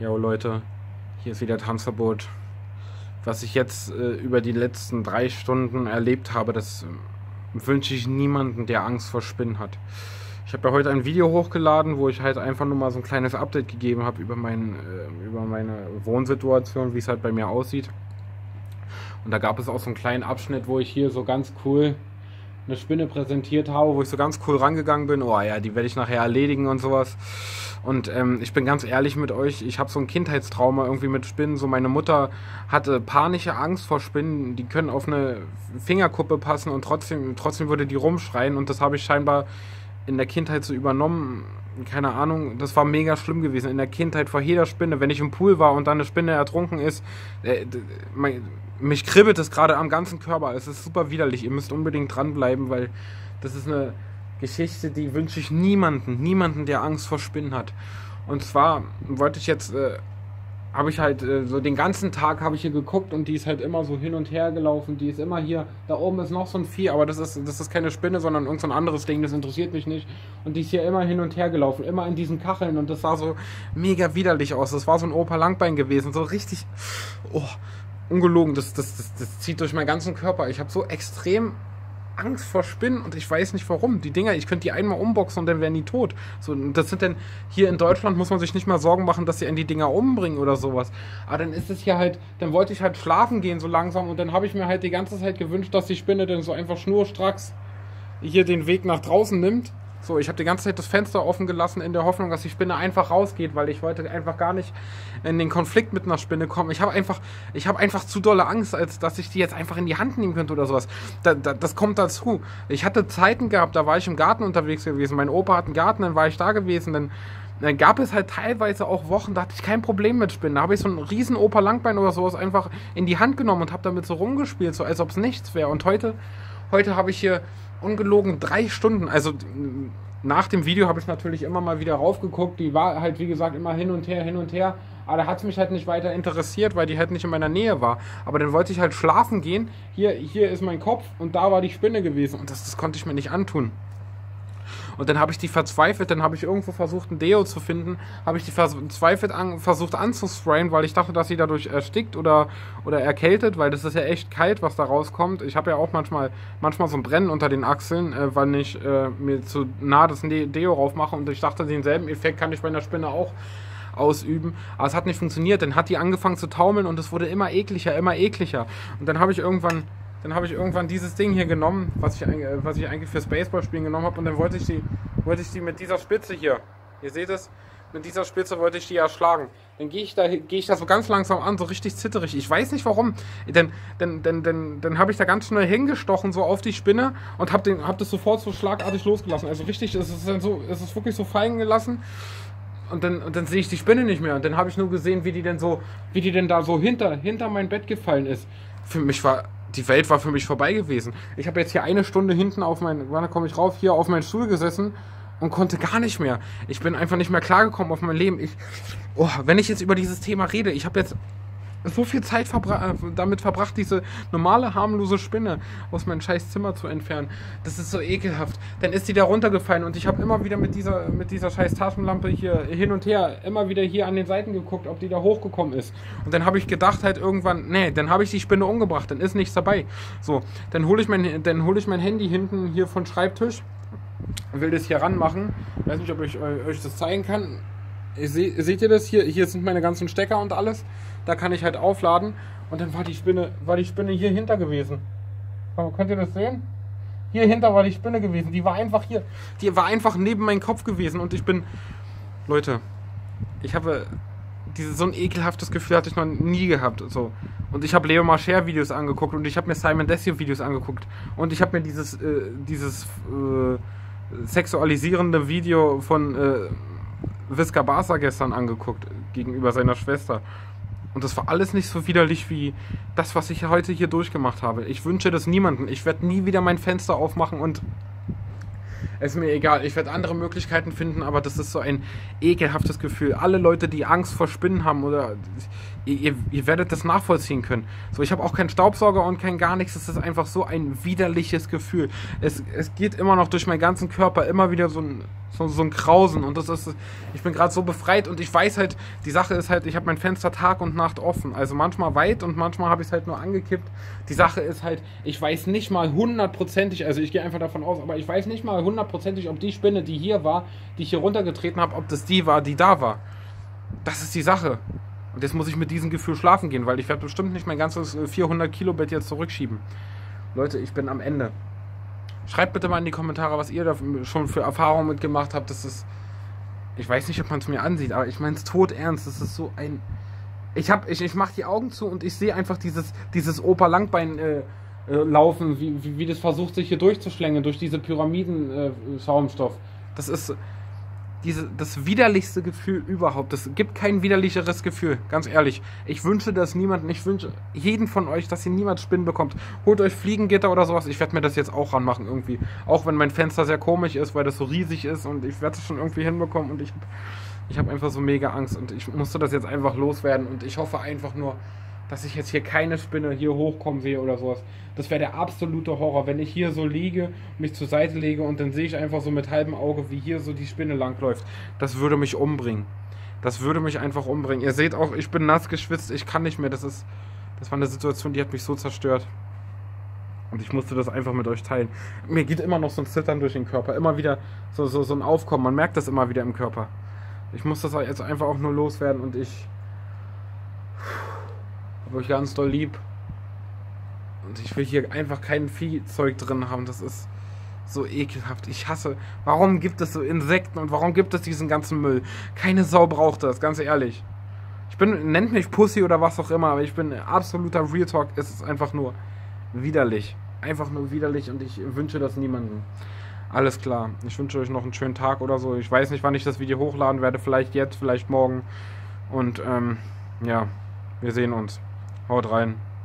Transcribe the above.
Jo Leute, hier ist wieder Tanzverbot. Was ich jetzt äh, über die letzten drei Stunden erlebt habe, das äh, wünsche ich niemanden, der Angst vor Spinnen hat. Ich habe ja heute ein Video hochgeladen, wo ich halt einfach nur mal so ein kleines Update gegeben habe über, mein, äh, über meine Wohnsituation, wie es halt bei mir aussieht. Und da gab es auch so einen kleinen Abschnitt, wo ich hier so ganz cool eine Spinne präsentiert habe, wo ich so ganz cool rangegangen bin. Oh ja, die werde ich nachher erledigen und sowas. Und ähm, ich bin ganz ehrlich mit euch, ich habe so ein Kindheitstrauma irgendwie mit Spinnen. So meine Mutter hatte panische Angst vor Spinnen, die können auf eine Fingerkuppe passen und trotzdem, trotzdem würde die rumschreien. Und das habe ich scheinbar in der Kindheit so übernommen. Keine Ahnung, das war mega schlimm gewesen. In der Kindheit vor jeder Spinne, wenn ich im Pool war und dann eine Spinne ertrunken ist, äh, mein, mich kribbelt es gerade am ganzen Körper. Es ist super widerlich. Ihr müsst unbedingt dranbleiben, weil das ist eine Geschichte, die wünsche ich niemanden, niemanden, der Angst vor Spinnen hat. Und zwar wollte ich jetzt, äh, habe ich halt äh, so den ganzen Tag habe ich hier geguckt und die ist halt immer so hin und her gelaufen. Die ist immer hier, da oben ist noch so ein Vieh, aber das ist, das ist keine Spinne, sondern irgend so anderes Ding, das interessiert mich nicht. Und die ist hier immer hin und her gelaufen, immer in diesen Kacheln und das sah so mega widerlich aus. Das war so ein Opa Langbein gewesen, so richtig, oh, ungelogen, das, das, das, das zieht durch meinen ganzen Körper. Ich habe so extrem Angst vor Spinnen und ich weiß nicht warum. Die Dinger, ich könnte die einmal umboxen und dann wären die tot. So, das sind denn, hier in Deutschland muss man sich nicht mal Sorgen machen, dass sie die Dinger umbringen oder sowas. Aber dann ist es hier halt, dann wollte ich halt schlafen gehen so langsam und dann habe ich mir halt die ganze Zeit gewünscht, dass die Spinne dann so einfach schnurstracks hier den Weg nach draußen nimmt so, ich habe die ganze Zeit das Fenster offen gelassen in der Hoffnung, dass die Spinne einfach rausgeht, weil ich wollte einfach gar nicht in den Konflikt mit einer Spinne kommen. Ich habe einfach, ich habe einfach zu dolle Angst, als dass ich die jetzt einfach in die Hand nehmen könnte oder sowas. Da, da, das kommt dazu. Ich hatte Zeiten gehabt, da war ich im Garten unterwegs gewesen. Mein Opa hat einen Garten, dann war ich da gewesen, dann dann gab es halt teilweise auch Wochen, da hatte ich kein Problem mit Spinnen. Da habe ich so einen riesen Opa Langbein oder sowas einfach in die Hand genommen und habe damit so rumgespielt, so als ob es nichts wäre. Und heute, heute habe ich hier ungelogen drei Stunden, also nach dem Video habe ich natürlich immer mal wieder raufgeguckt. Die war halt, wie gesagt, immer hin und her, hin und her. Aber da hat es mich halt nicht weiter interessiert, weil die halt nicht in meiner Nähe war. Aber dann wollte ich halt schlafen gehen. Hier, hier ist mein Kopf und da war die Spinne gewesen. Und das, das konnte ich mir nicht antun. Und dann habe ich die verzweifelt, dann habe ich irgendwo versucht, ein Deo zu finden, habe ich die verzweifelt an, versucht anzusprayen, weil ich dachte, dass sie dadurch erstickt oder, oder erkältet, weil das ist ja echt kalt, was da rauskommt. Ich habe ja auch manchmal, manchmal so ein Brennen unter den Achseln, äh, weil ich äh, mir zu nah das Deo raufmache und ich dachte, denselben Effekt kann ich bei einer Spinne auch ausüben. Aber es hat nicht funktioniert. Dann hat die angefangen zu taumeln und es wurde immer ekliger, immer ekliger. Und dann habe ich irgendwann dann habe ich irgendwann dieses Ding hier genommen, was ich, was ich eigentlich fürs Baseballspielen genommen habe. Und dann wollte ich, die, wollte ich die mit dieser Spitze hier, ihr seht es, mit dieser Spitze wollte ich die erschlagen. Dann gehe ich, da, geh ich da so ganz langsam an, so richtig zitterig. Ich weiß nicht warum. Denn, denn, denn, denn, dann habe ich da ganz schnell hingestochen, so auf die Spinne und habe hab das sofort so schlagartig losgelassen. Also richtig, es ist, dann so, es ist wirklich so fallen gelassen. Und dann, und dann sehe ich die Spinne nicht mehr. Und dann habe ich nur gesehen, wie die denn so, wie die denn da so hinter, hinter mein Bett gefallen ist. Für mich war die Welt war für mich vorbei gewesen. Ich habe jetzt hier eine Stunde hinten auf mein, wann komme ich rauf, hier auf meinen Stuhl gesessen und konnte gar nicht mehr. Ich bin einfach nicht mehr klargekommen auf mein Leben. Ich, oh, wenn ich jetzt über dieses Thema rede, ich habe jetzt so viel Zeit verbra damit verbracht, diese normale harmlose Spinne aus meinem scheiß Zimmer zu entfernen. Das ist so ekelhaft. Dann ist die da runtergefallen und ich habe immer wieder mit dieser, mit dieser scheiß Taschenlampe hier hin und her, immer wieder hier an den Seiten geguckt, ob die da hochgekommen ist. Und dann habe ich gedacht halt irgendwann, nee, dann habe ich die Spinne umgebracht, dann ist nichts dabei. So, dann hole ich, mein, hol ich mein Handy hinten hier von Schreibtisch, will das hier ranmachen. Weiß nicht, ob ich euch das zeigen kann. Seht ihr das hier? Hier sind meine ganzen Stecker und alles. Da kann ich halt aufladen. Und dann war die Spinne, war die Spinne hier hinter gewesen. Aber könnt ihr das sehen? Hier hinter war die Spinne gewesen. Die war einfach hier. Die war einfach neben meinem Kopf gewesen. Und ich bin. Leute, ich habe diese, so ein ekelhaftes Gefühl hatte ich noch nie gehabt. So. Und ich habe Leo Marcher Videos angeguckt und ich habe mir Simon Desio Videos angeguckt. Und ich habe mir dieses, äh, dieses äh, sexualisierende Video von äh, Visca Barca gestern angeguckt gegenüber seiner Schwester. Und das war alles nicht so widerlich wie das, was ich heute hier durchgemacht habe. Ich wünsche das niemandem. Ich werde nie wieder mein Fenster aufmachen und es ist mir egal. Ich werde andere Möglichkeiten finden, aber das ist so ein ekelhaftes Gefühl. Alle Leute, die Angst vor Spinnen haben oder Ihr, ihr, werdet das nachvollziehen können. So, ich habe auch keinen Staubsauger und kein gar nichts. Es ist einfach so ein widerliches Gefühl. Es, es geht immer noch durch meinen ganzen Körper immer wieder so ein, so, so ein Krausen. Und das ist, ich bin gerade so befreit und ich weiß halt, die Sache ist halt, ich habe mein Fenster Tag und Nacht offen. Also manchmal weit und manchmal habe ich es halt nur angekippt. Die Sache ist halt, ich weiß nicht mal hundertprozentig, also ich gehe einfach davon aus, aber ich weiß nicht mal hundertprozentig, ob die Spinne, die hier war, die ich hier runtergetreten habe, ob das die war, die da war. Das ist die Sache. Und jetzt muss ich mit diesem Gefühl schlafen gehen, weil ich werde bestimmt nicht mein ganzes 400 Kilo Bett jetzt zurückschieben. Leute, ich bin am Ende. Schreibt bitte mal in die Kommentare, was ihr da schon für Erfahrungen mitgemacht habt. Das ist, ich weiß nicht, ob man es mir ansieht, aber ich meine es tot ernst. Das ist so ein, ich habe, ich, ich mache die Augen zu und ich sehe einfach dieses, dieses Opa Langbein äh, äh, laufen, wie, wie, wie das versucht, sich hier durchzuschlängen durch diese Pyramiden-Schaumstoff. Äh, das ist diese, das widerlichste Gefühl überhaupt. Es gibt kein widerlicheres Gefühl, ganz ehrlich. Ich wünsche das niemandem. Ich wünsche jeden von euch, dass ihr niemals Spinnen bekommt. Holt euch Fliegengitter oder sowas. Ich werde mir das jetzt auch ranmachen irgendwie. Auch wenn mein Fenster sehr komisch ist, weil das so riesig ist und ich werde es schon irgendwie hinbekommen und ich, ich habe einfach so mega Angst und ich musste das jetzt einfach loswerden und ich hoffe einfach nur, dass ich jetzt hier keine Spinne hier hochkommen sehe oder sowas. Das wäre der absolute Horror, wenn ich hier so liege, mich zur Seite lege und dann sehe ich einfach so mit halbem Auge, wie hier so die Spinne langläuft. Das würde mich umbringen. Das würde mich einfach umbringen. Ihr seht auch, ich bin nass geschwitzt, ich kann nicht mehr. Das ist, das war eine Situation, die hat mich so zerstört. Und ich musste das einfach mit euch teilen. Mir geht immer noch so ein Zittern durch den Körper. Immer wieder so, so, so ein Aufkommen. Man merkt das immer wieder im Körper. Ich muss das jetzt einfach auch nur loswerden und ich habe euch ganz doll lieb. Und ich will hier einfach kein Viehzeug drin haben. Das ist so ekelhaft. Ich hasse. Warum gibt es so Insekten und warum gibt es diesen ganzen Müll? Keine Sau braucht das, ganz ehrlich. Ich bin, nennt mich Pussy oder was auch immer, aber ich bin absoluter Real Talk. Es ist einfach nur widerlich. Einfach nur widerlich und ich wünsche das niemandem. Alles klar. Ich wünsche euch noch einen schönen Tag oder so. Ich weiß nicht, wann ich das Video hochladen werde. Vielleicht jetzt, vielleicht morgen. Und ähm, ja, wir sehen uns. Haut rein.